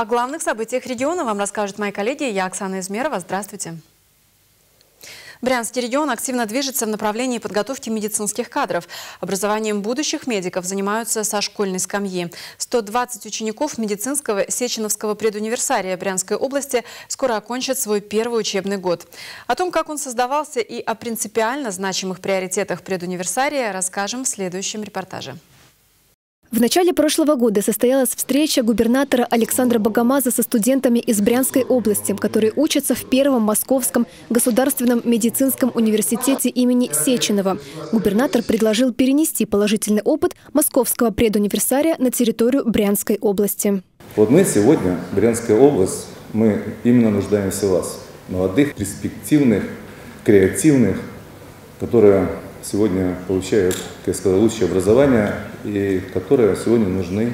О главных событиях региона вам расскажут мои коллеги. Я Оксана Измерова. Здравствуйте. Брянский регион активно движется в направлении подготовки медицинских кадров. Образованием будущих медиков занимаются со школьной скамьи. 120 учеников медицинского Сеченовского предуниверсария Брянской области скоро окончат свой первый учебный год. О том, как он создавался и о принципиально значимых приоритетах предуниверсария расскажем в следующем репортаже. В начале прошлого года состоялась встреча губернатора Александра Богомаза со студентами из Брянской области, которые учатся в Первом Московском государственном медицинском университете имени Сеченова. Губернатор предложил перенести положительный опыт московского предуниверсария на территорию Брянской области. Вот мы сегодня, Брянская область, мы именно нуждаемся в вас, молодых, перспективных, креативных, которые сегодня получают, как я сказал, лучшее образование и которые сегодня нужны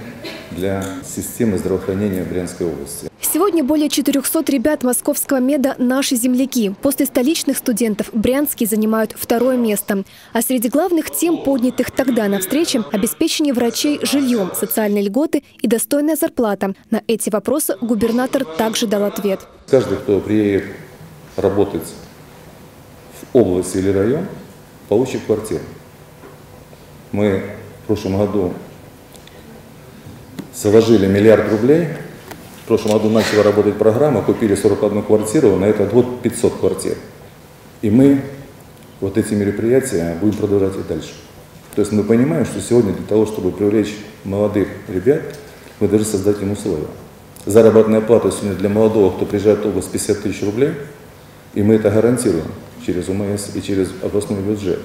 для системы здравоохранения Брянской области. Сегодня более 400 ребят московского меда – наши земляки. После столичных студентов брянские занимают второе место. А среди главных тем, поднятых тогда на встрече – обеспечение врачей жильем, социальные льготы и достойная зарплата. На эти вопросы губернатор также дал ответ. Каждый, кто приедет работать в область или район, получит квартиру. Мы в прошлом году заложили миллиард рублей. В прошлом году начала работать программа, купили 41 квартиру, на этот год 500 квартир. И мы вот эти мероприятия будем продолжать и дальше. То есть мы понимаем, что сегодня для того, чтобы привлечь молодых ребят, мы должны создать им условия. Заработная плата сегодня для молодого, кто приезжает в область, 50 тысяч рублей, и мы это гарантируем через УМС и через областной бюджет.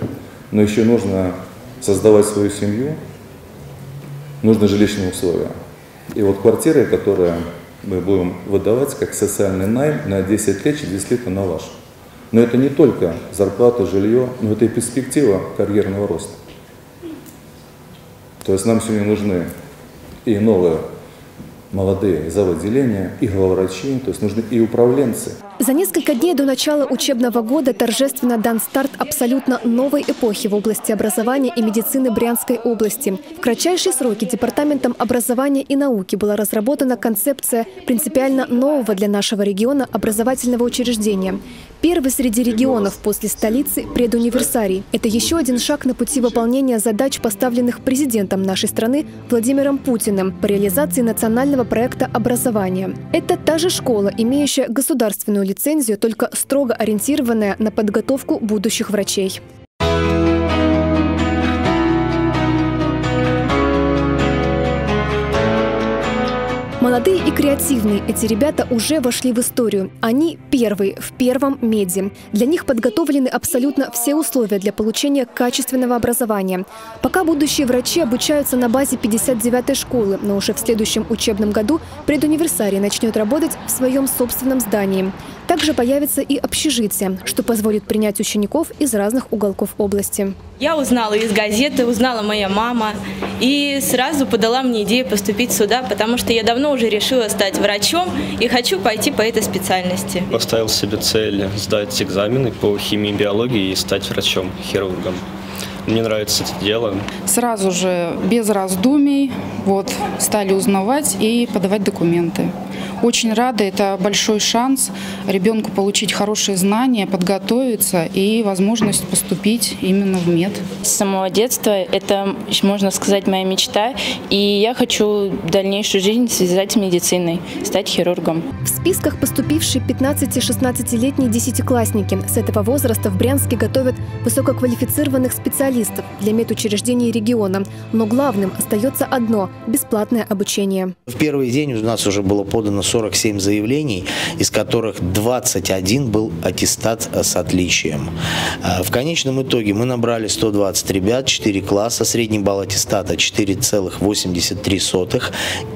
Но еще нужно создавать свою семью, нужны жилищные условия. И вот квартиры, которые мы будем выдавать как социальный найм на 10 лет, через 10 лет на ваш. Но это не только зарплата, жилье, но это и перспектива карьерного роста. То есть нам сегодня нужны и новые молодые зав. отделения, и главврачи, то есть нужны и управленцы. За несколько дней до начала учебного года торжественно дан старт абсолютно новой эпохи в области образования и медицины Брянской области. В кратчайшие сроки Департаментом образования и науки была разработана концепция принципиально нового для нашего региона образовательного учреждения. Первый среди регионов после столицы – предуниверсарий. Это еще один шаг на пути выполнения задач, поставленных президентом нашей страны Владимиром Путиным по реализации национального проекта образования. Это та же школа, имеющая государственную лицензию, только строго ориентированная на подготовку будущих врачей. Молодые и креативные эти ребята уже вошли в историю. Они первые в первом меди. Для них подготовлены абсолютно все условия для получения качественного образования. Пока будущие врачи обучаются на базе 59-й школы, но уже в следующем учебном году предуниверсарий начнет работать в своем собственном здании. Также появится и общежитие, что позволит принять учеников из разных уголков области. Я узнала из газеты, узнала моя мама, и сразу подала мне идею поступить сюда, потому что я давно уже решила стать врачом и хочу пойти по этой специальности. Поставил себе цель сдать экзамены по химии и биологии и стать врачом, хирургом. Мне нравится это дело. Сразу же, без раздумий, вот, стали узнавать и подавать документы. Очень рада, это большой шанс ребенку получить хорошие знания, подготовиться и возможность поступить именно в мед. С самого детства это, можно сказать, моя мечта, и я хочу дальнейшую жизнь связать с медициной, стать хирургом. В списках поступившие 15-16-летние десятиклассники с этого возраста в Брянске готовят высококвалифицированных специалистов для медучреждений региона. Но главным остается одно – бесплатное обучение. В первый день у нас уже было подано 47 заявлений, из которых 21 был аттестат с отличием. А, в конечном итоге мы набрали 120 ребят, 4 класса, средний балл аттестата 4,83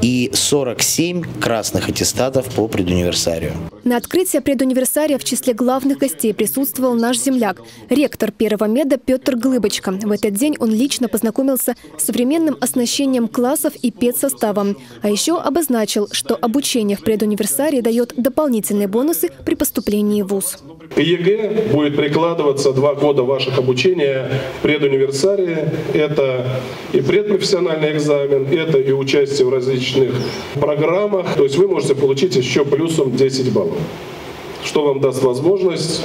и 47 красных аттестатов по предуниверсарию. На открытие предуниверсария в числе главных гостей присутствовал наш земляк, ректор первого меда Петр Глыбочка. В этот день он лично познакомился с современным оснащением классов и педсоставом, а еще обозначил, что обучение в предуниверсарии дает дополнительные бонусы при поступлении в ВУЗ. ЕГЭ будет прикладываться два года ваших обучения в предуниверсарии. Это и предпрофессиональный экзамен, это и участие в различных программах. То есть вы можете получить еще плюсом 10 баллов, что вам даст возможность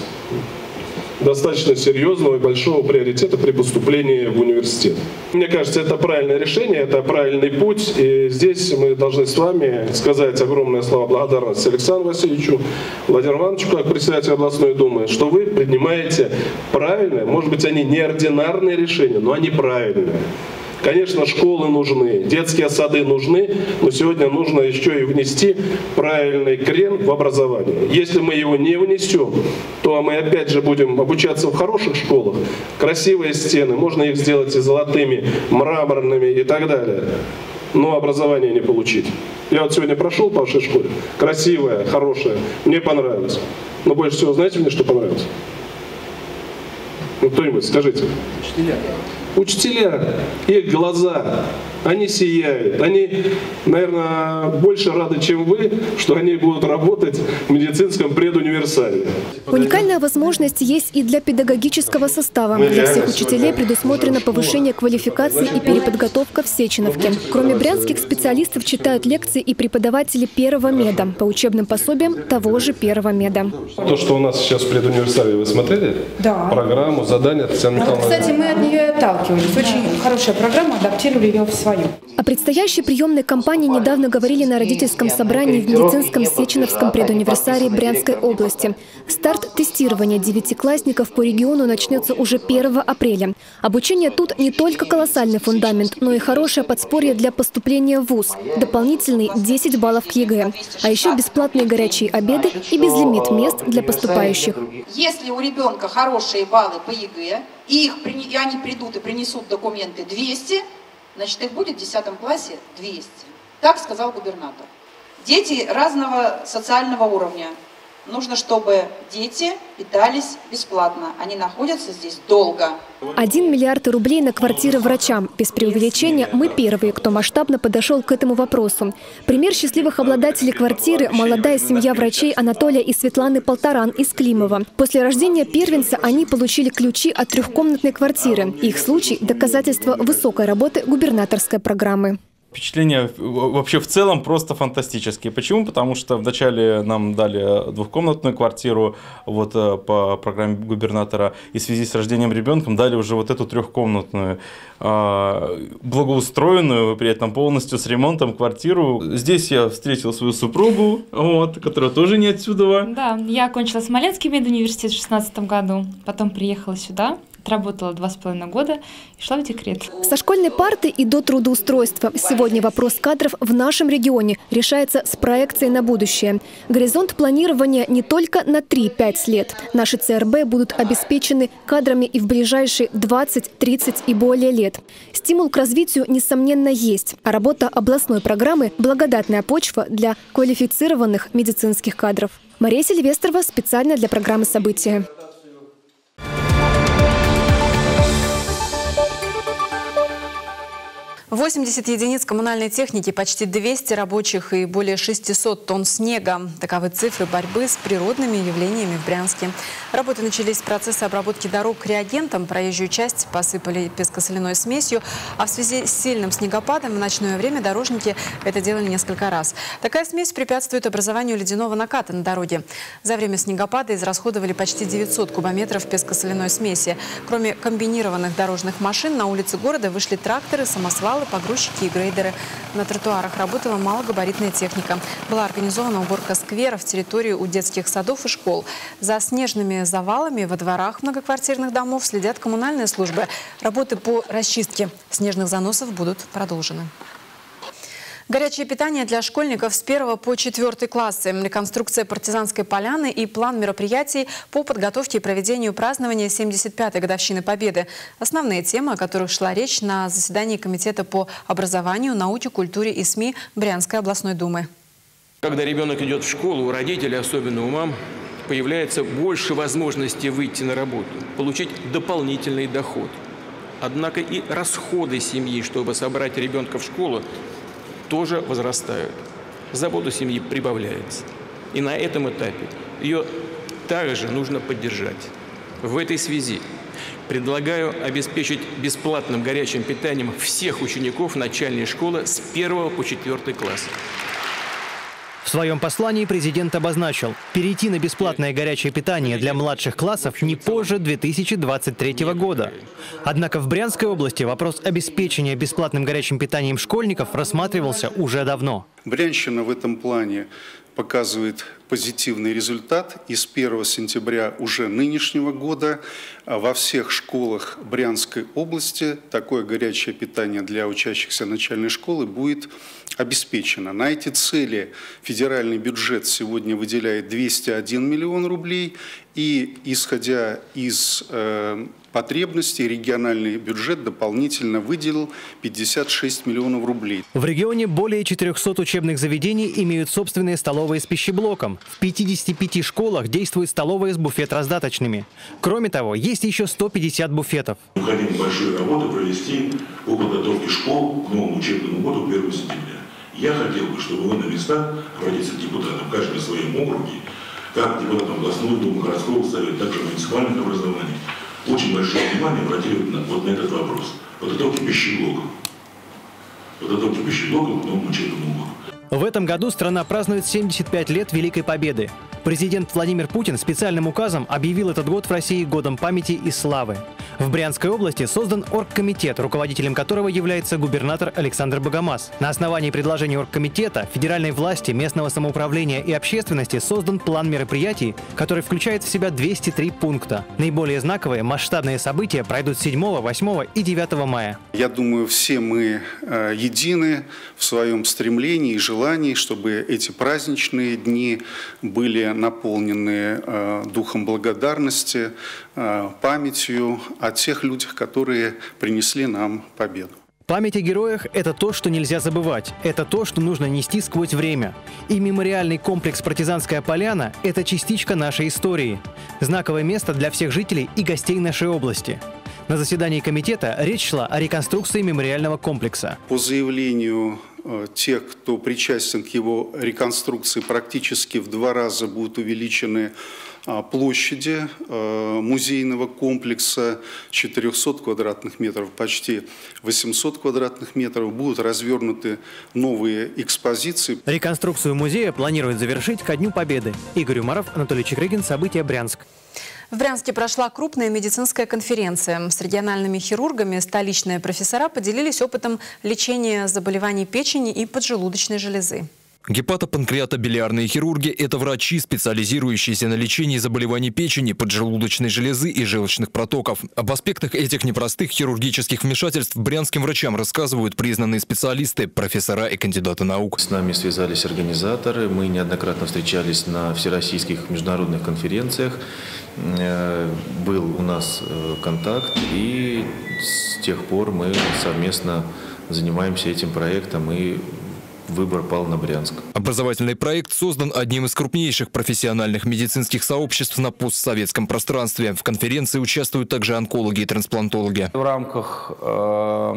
достаточно серьезного и большого приоритета при поступлении в университет. Мне кажется, это правильное решение, это правильный путь. И здесь мы должны с вами сказать огромное слова благодарности Александру Васильевичу, Владимиру Ивановичу, как председатель областной думы, что вы принимаете правильные, может быть, они неординарные решения, но они правильные. Конечно, школы нужны, детские сады нужны, но сегодня нужно еще и внести правильный крен в образование. Если мы его не внесем, то мы опять же будем обучаться в хороших школах, красивые стены, можно их сделать и золотыми, мраморными и так далее но образование не получить. Я вот сегодня прошел по вашей школе, красивая, хорошая, мне понравилось. Но больше всего, знаете мне, что понравилось? Ну, кто-нибудь, скажите. Учителя. Учителя, их глаза, они сияют. Они, наверное, больше рады, чем вы, что они будут работать в медицинском предуниверсале. Уникальная возможность есть и для педагогического состава. Для всех учителей предусмотрено повышение квалификации и переподготовка в Сеченовке. Кроме брянских специалистов читают лекции и преподаватели первого меда по учебным пособиям того же первого меда. То, что у нас сейчас в предуниверсале, вы смотрели? Да. Программу, задания Татьяна Вот, кстати, мы от нее и отталкивались. Очень хорошая программа, адаптировали ее в свою. О предстоящей приемной кампании недавно говорили на родительском собрании в медицинском Сеченовском предуниверсарии Брянской области. Старт тестирования девятиклассников по региону начнется уже 1 апреля. Обучение тут не только колоссальный фундамент, но и хорошее подспорье для поступления в ВУЗ. Дополнительные 10 баллов к ЕГЭ. А еще бесплатные горячие обеды и безлимит мест для поступающих. Если у ребенка хорошие баллы по ЕГЭ, и, их, и они придут и принесут документы 200, значит их будет в 10 классе 200. Так сказал губернатор. Дети разного социального уровня. Нужно, чтобы дети питались бесплатно. Они находятся здесь долго. Один миллиард рублей на квартиры врачам. Без преувеличения, мы первые, кто масштабно подошел к этому вопросу. Пример счастливых обладателей квартиры – молодая семья врачей Анатолия и Светланы Полторан из Климова. После рождения первенца они получили ключи от трехкомнатной квартиры. Их случай – доказательство высокой работы губернаторской программы. Впечатления вообще в целом просто фантастические. Почему? Потому что вначале нам дали двухкомнатную квартиру вот э, по программе губернатора, и в связи с рождением ребенком дали уже вот эту трехкомнатную, а, благоустроенную, при этом полностью с ремонтом квартиру. Здесь я встретил свою супругу, вот, которая тоже не отсюда. Да, я окончила Смоленский медуниверситет в 2016 году, потом приехала сюда, Отработала два с половиной года и шла в декрет. Со школьной парты и до трудоустройства. Сегодня вопрос кадров в нашем регионе решается с проекцией на будущее. Горизонт планирования не только на 3-5 лет. Наши ЦРБ будут обеспечены кадрами и в ближайшие 20, 30 и более лет. Стимул к развитию, несомненно, есть. А работа областной программы – благодатная почва для квалифицированных медицинских кадров. Мария Сильвестрова специально для программы «События». 80 единиц коммунальной техники, почти 200 рабочих и более 600 тонн снега. Таковы цифры борьбы с природными явлениями в Брянске. Работы начались с процесса обработки дорог к реагентам. Проезжую часть посыпали пескосоляной смесью. А в связи с сильным снегопадом в ночное время дорожники это делали несколько раз. Такая смесь препятствует образованию ледяного наката на дороге. За время снегопада израсходовали почти 900 кубометров пескосоляной смеси. Кроме комбинированных дорожных машин, на улице города вышли тракторы, самосвалы, терминалы, погрузчики и грейдеры. На тротуарах работала малогабаритная техника. Была организована уборка скверов, территории у детских садов и школ. За снежными завалами во дворах многоквартирных домов следят коммунальные службы. Работы по расчистке снежных заносов будут продолжены. Горячее питание для школьников с 1 по 4 классы, реконструкция партизанской поляны и план мероприятий по подготовке и проведению празднования 75-й годовщины Победы. Основные темы, о которых шла речь на заседании Комитета по образованию, науке, культуре и СМИ Брянской областной думы. Когда ребенок идет в школу, у родителей, особенно у мам, появляется больше возможностей выйти на работу, получить дополнительный доход. Однако и расходы семьи, чтобы собрать ребенка в школу, тоже возрастают. забота семьи прибавляется. И на этом этапе ее также нужно поддержать. В этой связи предлагаю обеспечить бесплатным горячим питанием всех учеников начальной школы с 1 по 4 класс. В своем послании президент обозначил, перейти на бесплатное горячее питание для младших классов не позже 2023 года. Однако в Брянской области вопрос обеспечения бесплатным горячим питанием школьников рассматривался уже давно. Брянщина в этом плане показывает позитивный результат. И с 1 сентября уже нынешнего года а, во всех школах Брянской области такое горячее питание для учащихся начальной школы будет обеспечено. На эти цели федеральный бюджет сегодня выделяет 201 миллион рублей. И исходя из э, потребностей региональный бюджет дополнительно выделил 56 миллионов рублей. В регионе более 400 учебных заведений имеют собственные столовые с пищеблоком. В 55 школах действует столовая с буфет-раздаточными. Кроме того, есть еще 150 буфетов. Необходимо большие работы провести по подготовке школ к новому учебному году 1 сентября. Я хотел бы, чтобы вы на местах обратиться к депутатам, каждый в своем округе, как депутатам областной думы, городского совета, также муниципальных образований, очень большое внимание обратили на, вот на этот вопрос. Подготовки пищеблоков. Подготовки пищеблоков к новому учебному году. В этом году страна празднует 75 лет Великой Победы. Президент Владимир Путин специальным указом объявил этот год в России годом памяти и славы. В Брянской области создан оргкомитет, руководителем которого является губернатор Александр Богомаз. На основании предложений оргкомитета, федеральной власти, местного самоуправления и общественности создан план мероприятий, который включает в себя 203 пункта. Наиболее знаковые масштабные события пройдут 7, 8 и 9 мая. Я думаю, все мы э, едины в своем стремлении и желании, чтобы эти праздничные дни были наполнены э, духом благодарности, э, памятью о тех людях, которые принесли нам победу. Память о героях – это то, что нельзя забывать. Это то, что нужно нести сквозь время. И мемориальный комплекс «Партизанская поляна» – это частичка нашей истории. Знаковое место для всех жителей и гостей нашей области. На заседании комитета речь шла о реконструкции мемориального комплекса. По заявлению тех, кто причастен к его реконструкции, практически в два раза будут увеличены а, площади э, музейного комплекса 400 квадратных метров, почти 800 квадратных метров. Будут развернуты новые экспозиции. Реконструкцию музея планируют завершить ко Дню Победы. Игорь Умаров, Анатолий Чекрыгин. События Брянск. В Брянске прошла крупная медицинская конференция. С региональными хирургами столичные профессора поделились опытом лечения заболеваний печени и поджелудочной железы. Гепатопанкреатобилиарные хирурги – это врачи, специализирующиеся на лечении заболеваний печени, поджелудочной железы и желчных протоков. Об аспектах этих непростых хирургических вмешательств брянским врачам рассказывают признанные специалисты, профессора и кандидаты наук. С нами связались организаторы, мы неоднократно встречались на всероссийских международных конференциях. Э, был у нас э, контакт, и с тех пор мы совместно занимаемся этим проектом и выбор пал на Брянск. Образовательный проект создан одним из крупнейших профессиональных медицинских сообществ на постсоветском пространстве. В конференции участвуют также онкологи и трансплантологи. В рамках э,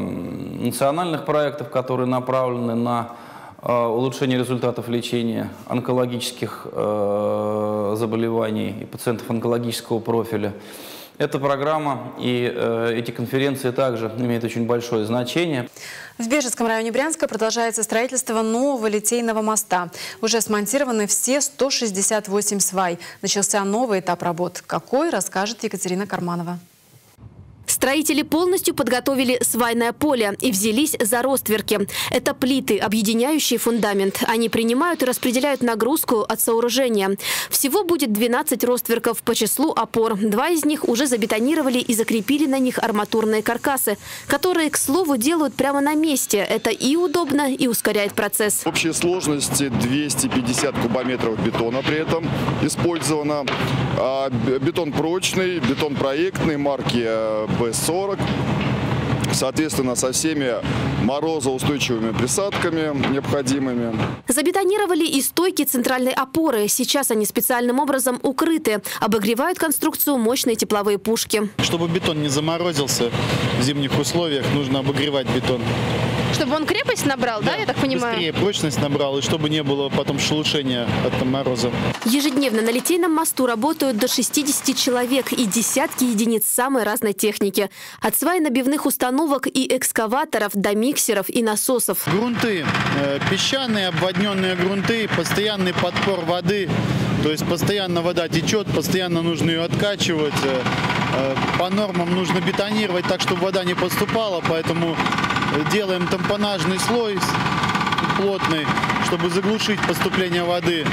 национальных проектов, которые направлены на э, улучшение результатов лечения онкологических э, заболеваний и пациентов онкологического профиля, эта программа и э, эти конференции также имеют очень большое значение. В Бежецком районе Брянска продолжается строительство нового литейного моста. Уже смонтированы все 168 свай. Начался новый этап работ. Какой, расскажет Екатерина Карманова. Строители полностью подготовили свайное поле и взялись за ростверки. Это плиты, объединяющие фундамент. Они принимают и распределяют нагрузку от сооружения. Всего будет 12 ростверков по числу опор. Два из них уже забетонировали и закрепили на них арматурные каркасы, которые, к слову, делают прямо на месте. Это и удобно, и ускоряет процесс. В общей сложности 250 кубометров бетона при этом использовано. А бетон прочный, бетон проектный марки э, БС-40 соответственно, со всеми морозоустойчивыми присадками необходимыми. Забетонировали и стойки центральной опоры. Сейчас они специальным образом укрыты. Обогревают конструкцию мощные тепловые пушки. Чтобы бетон не заморозился в зимних условиях, нужно обогревать бетон Чтобы он крепость набрал, да, я так понимаю? Быстрее прочность набрал, и чтобы не было потом шелушения от мороза. Ежедневно на Литейном мосту работают до 60 человек и десятки единиц самой разной техники. От свай набивных установок и экскаваторов до миксеров и насосов. Грунты, э, песчаные обводненные грунты, постоянный подпор воды. То есть постоянно вода течет, постоянно нужно ее откачивать. Э, э, По нормам нужно бетонировать так, чтобы вода не поступала, поэтому делаем тампонажный слой плотный, чтобы заглушить поступление воды.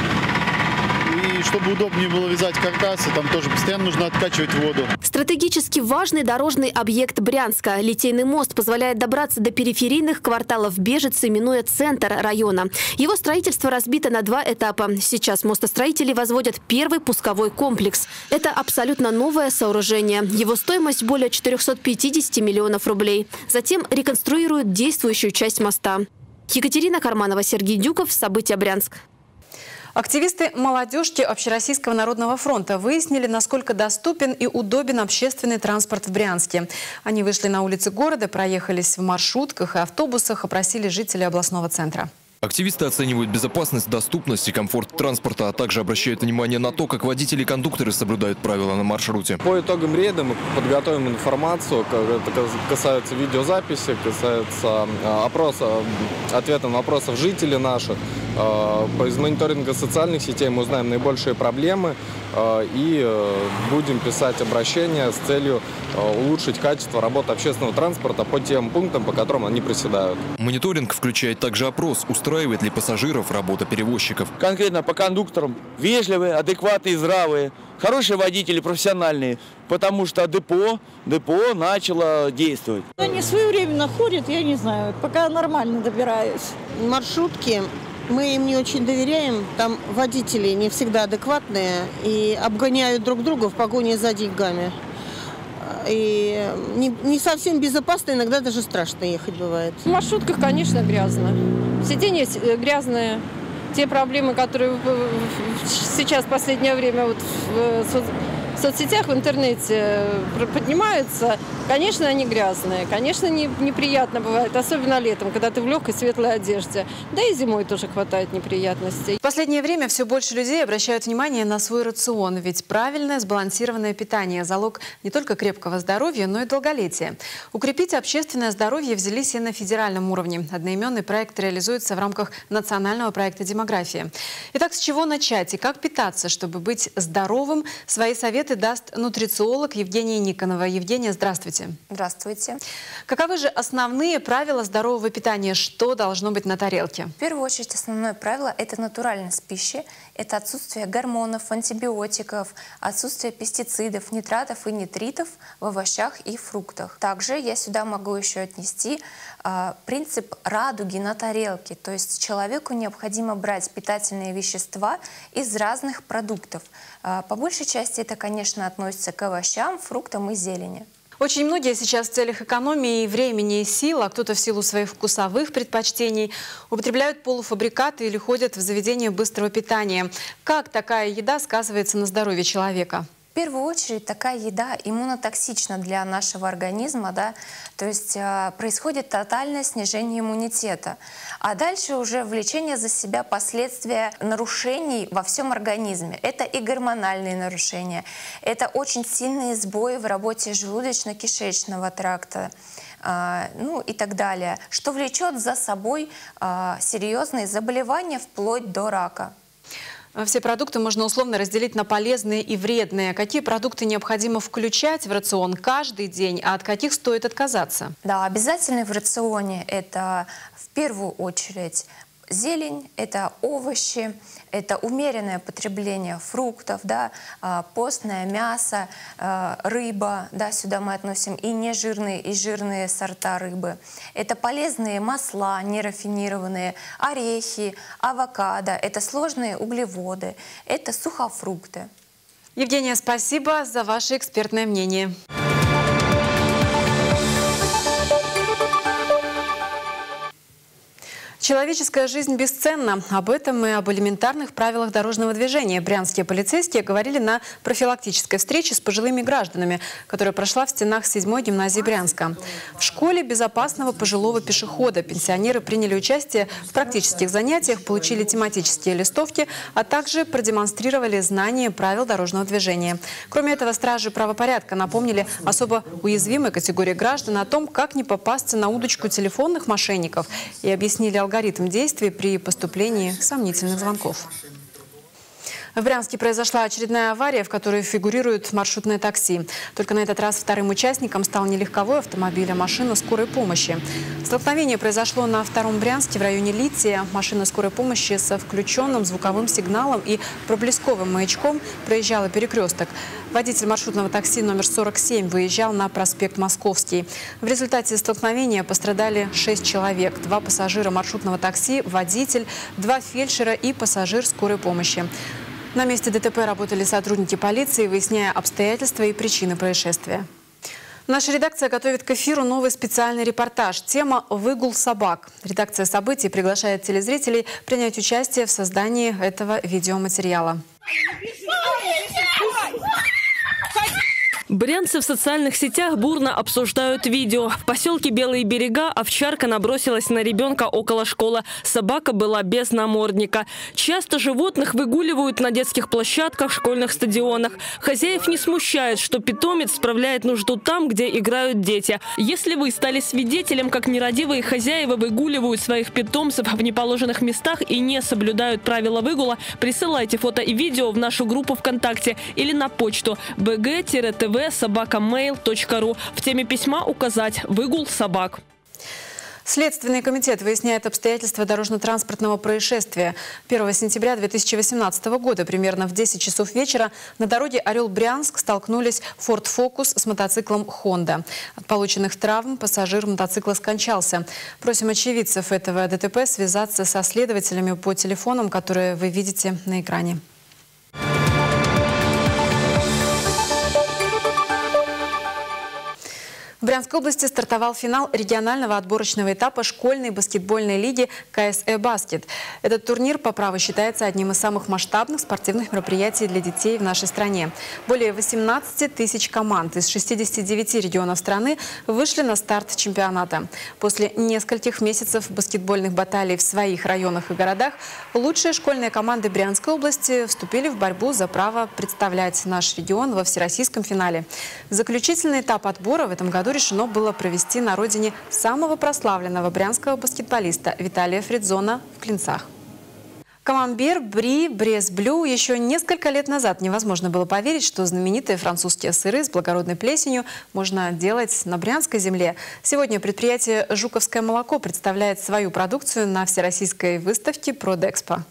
И чтобы удобнее было вязать каркасы, там тоже постоянно нужно откачивать воду. Стратегически важный дорожный объект Брянска. Литейный мост позволяет добраться до периферийных кварталов Бежицы, минуя центр района. Его строительство разбито на два этапа. Сейчас мостостроители возводят первый пусковой комплекс. Это абсолютно новое сооружение. Его стоимость более 450 миллионов рублей. Затем реконструируют действующую часть моста. Екатерина Карманова, Сергей Дюков. События Брянск. Активисты молодежки Общероссийского народного фронта выяснили, насколько доступен и удобен общественный транспорт в Брянске. Они вышли на улицы города, проехались в маршрутках и автобусах, опросили жителей областного центра. Активисты оценивают безопасность, доступность и комфорт транспорта, а также обращают внимание на то, как водители и кондукторы соблюдают правила на маршруте. По итогам рейда мы подготовим информацию, это кас- касается видеозаписи, касается а, опроса, ответа на вопросов жителей наших. А, по- Из мониторинга социальных сетей мы узнаем наибольшие проблемы а, и э, будем писать обращения с целью улучшить качество работы общественного транспорта по тем пунктам, по которым они приседают. Мониторинг включает также опрос, устраивает ли пассажиров работа перевозчиков. конкретно по кондукторам вежливые, адекватные, здравые, хорошие водители, профессиональные, потому что ДПО, ДПО начало действовать. Они своевременно ходят, я не знаю, пока нормально добираюсь. Маршрутки, мы им не очень доверяем. Там водители не всегда адекватные и обгоняют друг друга в погоне за деньгами. И не, не совсем безопасно, иногда даже страшно ехать бывает. В маршрутках, конечно, грязно. Сиденья э, грязные. Те проблемы, которые сейчас в последнее время вот в э, в соцсетях, в интернете э, поднимаются, конечно, они грязные. Конечно, не- неприятно бывает, особенно летом, когда ты в легкой светлой одежде. Да и зимой тоже хватает неприятностей. В последнее время все больше людей обращают внимание на свой рацион, ведь правильное сбалансированное питание – залог не только крепкого здоровья, но и долголетия. Укрепить общественное здоровье взялись и на федеральном уровне. Одноименный проект реализуется в рамках национального проекта «Демография». Итак, с чего начать и как питаться, чтобы быть здоровым? Свои советы даст нутрициолог Евгения Никонова. Евгения, здравствуйте. Здравствуйте. Каковы же основные правила здорового питания? Что должно быть на тарелке? В первую очередь основное правило – это натуральность пищи, это отсутствие гормонов, антибиотиков, отсутствие пестицидов, нитратов и нитритов в овощах и фруктах. Также я сюда могу еще отнести а, принцип радуги на тарелке, то есть человеку необходимо брать питательные вещества из разных продуктов. А, по большей части это, конечно, относится к овощам, фруктам и зелени. Очень многие сейчас в целях экономии времени и сил, а кто-то в силу своих вкусовых предпочтений, употребляют полуфабрикаты или ходят в заведения быстрого питания. Как такая еда сказывается на здоровье человека? Первую очередь такая еда иммунотоксична для нашего организма, да, то есть э, происходит тотальное снижение иммунитета. А дальше уже влечение за себя последствия нарушений во всем организме. Это и гормональные нарушения, это очень сильные сбои в работе желудочно-кишечного тракта, а, ну и так далее, что влечет за собой а, серьезные заболевания вплоть до рака. Все продукты можно условно разделить на полезные и вредные. Какие продукты необходимо включать в рацион каждый день, а от каких стоит отказаться? Да, обязательно в рационе это в первую очередь зелень, это овощи, это умеренное потребление фруктов, да, а, постное мясо, а, рыба, да, сюда мы относим и нежирные, и жирные сорта рыбы. Это полезные масла, нерафинированные, орехи, авокадо, это сложные углеводы, это сухофрукты. Евгения, спасибо за ваше экспертное мнение. Человеческая жизнь бесценна. Об этом и об элементарных правилах дорожного движения брянские полицейские говорили на профилактической встрече с пожилыми гражданами, которая прошла в стенах 7-й гимназии Брянска. В школе безопасного пожилого пешехода пенсионеры приняли участие в практических занятиях, получили тематические листовки, а также продемонстрировали знания правил дорожного движения. Кроме этого, стражи правопорядка напомнили особо уязвимой категории граждан о том, как не попасться на удочку телефонных мошенников и объяснили алгоритм алгоритм действий при поступлении сомнительных звонков. В Брянске произошла очередная авария, в которой фигурирует маршрутное такси. Только на этот раз вторым участником стал не легковой автомобиль, а машина скорой помощи. Столкновение произошло на втором Брянске в районе Лития. Машина скорой помощи со включенным звуковым сигналом и проблесковым маячком проезжала перекресток. Водитель маршрутного такси номер 47 выезжал на проспект Московский. В результате столкновения пострадали 6 человек. Два пассажира маршрутного такси, водитель, два фельдшера и пассажир скорой помощи. На месте ДТП работали сотрудники полиции, выясняя обстоятельства и причины происшествия. Наша редакция готовит к эфиру новый специальный репортаж. Тема «Выгул собак». Редакция событий приглашает телезрителей принять участие в создании этого видеоматериала. Брянцы в социальных сетях бурно обсуждают видео. В поселке Белые берега овчарка набросилась на ребенка около школы. Собака была без намордника. Часто животных выгуливают на детских площадках, школьных стадионах. Хозяев не смущает, что питомец справляет нужду там, где играют дети. Если вы стали свидетелем, как нерадивые хозяева выгуливают своих питомцев в неположенных местах и не соблюдают правила выгула, присылайте фото и видео в нашу группу ВКонтакте или на почту bg-tv собакамейл.ру. В теме письма указать «Выгул собак». Следственный комитет выясняет обстоятельства дорожно-транспортного происшествия. 1 сентября 2018 года, примерно в 10 часов вечера, на дороге Орел-Брянск столкнулись Ford Focus с мотоциклом Honda. От полученных травм пассажир мотоцикла скончался. Просим очевидцев этого ДТП связаться со следователями по телефонам, которые вы видите на экране. В Брянской области стартовал финал регионального отборочного этапа школьной баскетбольной лиги КСЭ «Баскет». Этот турнир по праву считается одним из самых масштабных спортивных мероприятий для детей в нашей стране. Более 18 тысяч команд из 69 регионов страны вышли на старт чемпионата. После нескольких месяцев баскетбольных баталий в своих районах и городах лучшие школьные команды Брянской области вступили в борьбу за право представлять наш регион во всероссийском финале. Заключительный этап отбора в этом году году решено было провести на родине самого прославленного брянского баскетболиста Виталия Фридзона в Клинцах. Камамбер, бри, брез-блю. Еще несколько лет назад невозможно было поверить, что знаменитые французские сыры с благородной плесенью можно делать на брянской земле. Сегодня предприятие «Жуковское молоко» представляет свою продукцию на всероссийской выставке «Продэкспо».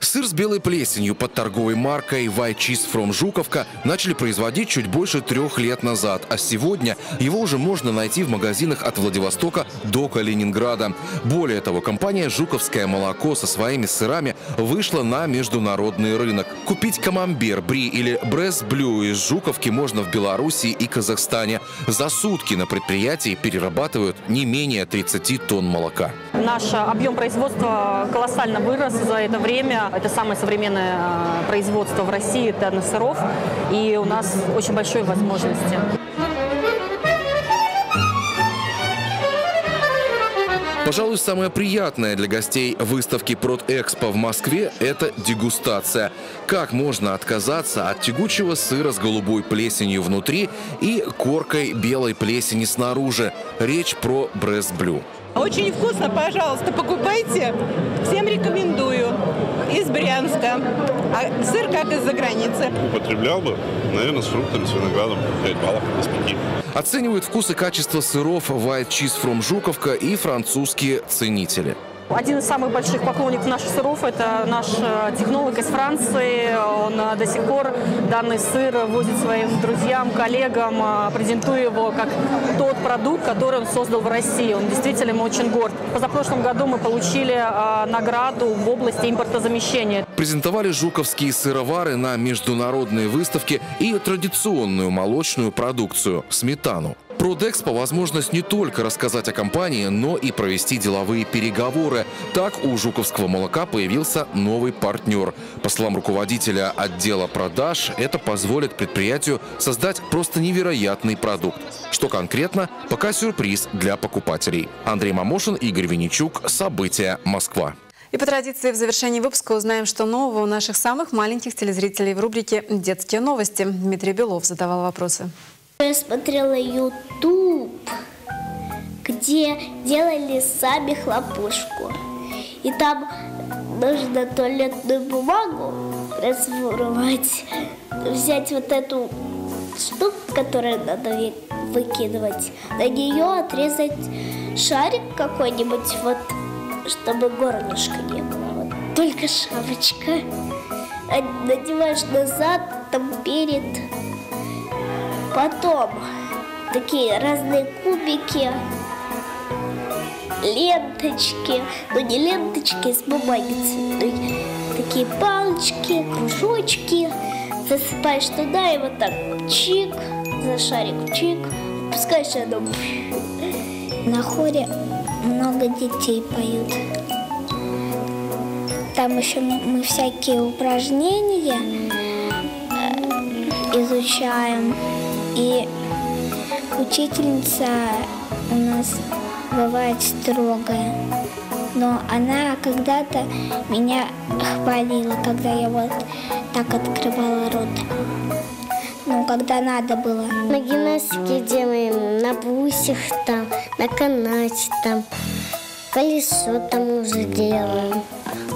Сыр с белой плесенью под торговой маркой White Cheese from Жуковка начали производить чуть больше трех лет назад, а сегодня его уже можно найти в магазинах от Владивостока до Калининграда. Более того, компания «Жуковское молоко» со своими сырами вышла на международный рынок. Купить камамбер, бри или брес-блю из Жуковки можно в Беларуси и Казахстане. За сутки на предприятии перерабатывают не менее 30 тонн молока. Наш объем производства колоссально вырос за это время. Это самое современное а, производство в России данных сыров, и у нас очень большие возможности. Пожалуй, самое приятное для гостей выставки «Продэкспо» в Москве – это дегустация. Как можно отказаться от тягучего сыра с голубой плесенью внутри и коркой белой плесени снаружи? Речь про Брест-Блю. Очень вкусно, пожалуйста, покупайте. Всем рекомендую. Из Брянска. А сыр как из-за границы. Употреблял бы, наверное, с фруктами, с виноградом. 5 баллов из 5. Оценивают вкус и качество сыров White Cheese from Жуковка и французские ценители. Один из самых больших поклонников наших сыров – это наш э, технолог из Франции. Он э, до сих пор данный сыр возит своим друзьям, коллегам, э, презентуя его как тот продукт, который он создал в России. Он действительно им очень горд. Позапрошлом году мы получили награду в области импортозамещения. Презентовали жуковские сыровары на международной выставке и традиционную молочную продукцию – сметану. Продэкспо – возможность не только рассказать о компании, но и провести деловые переговоры. Так у Жуковского молока появился новый партнер. По словам руководителя отдела продаж, это позволит предприятию создать просто невероятный продукт. Что конкретно, пока сюрприз для покупателей. Андрей Мамошин, Игорь Винничук. События. Москва. И по традиции в завершении выпуска узнаем, что нового у наших самых маленьких телезрителей в рубрике «Детские новости». Дмитрий Белов задавал вопросы. Я смотрела YouTube, где делали сами хлопушку. И там нужно туалетную бумагу разворовать, взять вот эту штуку, которую надо выкидывать, на нее отрезать шарик какой-нибудь, вот, чтобы горлышка не было. Вот, только шапочка. Надеваешь назад, там перед Потом такие разные кубики, ленточки, но не ленточки с бумаги цветной, такие палочки, кружочки. Засыпаешь туда и вот так чик, за шарик чик, пускаешь оно. На хоре много детей поют. Там еще мы всякие упражнения э, изучаем. И учительница у нас бывает строгая. Но она когда-то меня хвалила, когда я вот так открывала рот. Ну, когда надо было. На гимнастике делаем, на брусьях там, на канате там, колесо там уже делаем.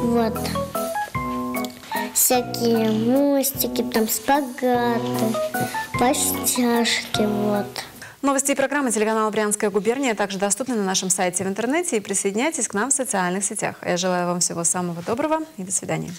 Вот. Всякие мостики, там спагаты растяжки, вот. Новости и программы телеканала «Брянская губерния» также доступны на нашем сайте в интернете. И присоединяйтесь к нам в социальных сетях. Я желаю вам всего самого доброго и до свидания.